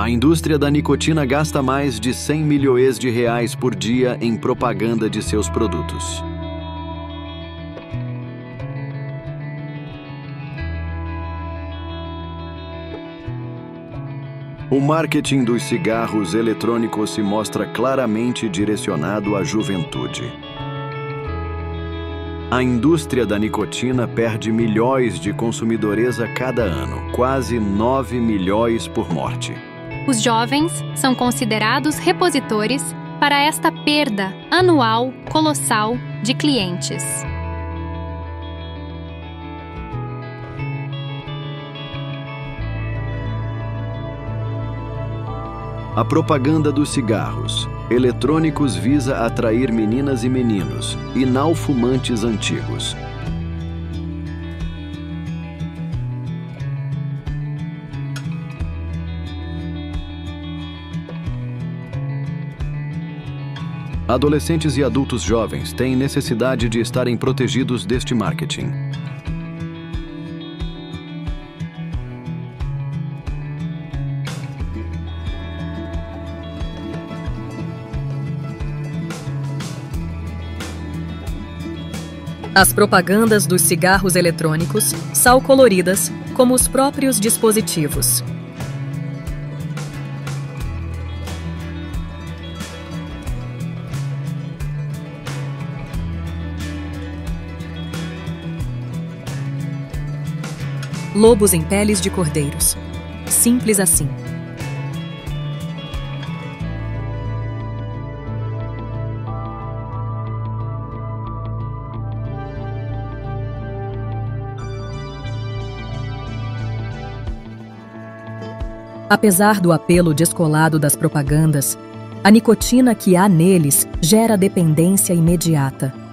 A indústria da nicotina gasta mais de 100 milhões de reais por dia em propaganda de seus produtos. O marketing dos cigarros eletrônicos se mostra claramente direcionado à juventude. A indústria da nicotina perde milhões de consumidores a cada ano, quase 9 milhões por morte. Os jovens são considerados repositores para esta perda anual colossal de clientes. A propaganda dos cigarros eletrônicos visa atrair meninas e meninos, e não fumantes antigos. Adolescentes e adultos jovens têm necessidade de estarem protegidos deste marketing. As propagandas dos cigarros eletrônicos são coloridas como os próprios dispositivos. Lobos em peles de cordeiros. Simples assim. Apesar do apelo descolado das propagandas, a nicotina que há neles gera dependência imediata.